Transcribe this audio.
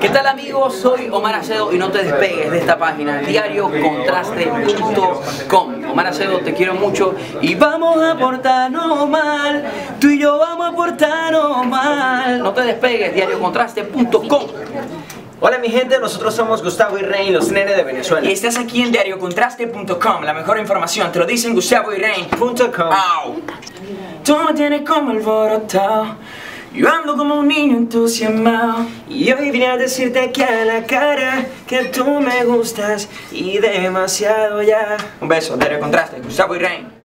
¿Qué tal amigos? Soy Omar Acedo y no te despegues de esta página, diariocontraste.com. Omar Acedo, te quiero mucho y vamos a portarnos mal. Tú y yo vamos a portarnos mal. No te despegues, diariocontraste.com. Hola mi gente, nosotros somos Gustavo y Rey, los nenes de Venezuela. Y estás aquí en diariocontraste.com, la mejor información, te lo dicen Gustavo y Rey. Punto com. Au. Tú me tienes como alborotado, yo ando como un niño entusiasmado. Y hoy vine a decirte aquí a la cara que tú me gustas y demasiado ya. Un beso, Diario Contraste, Gustavo y Rey.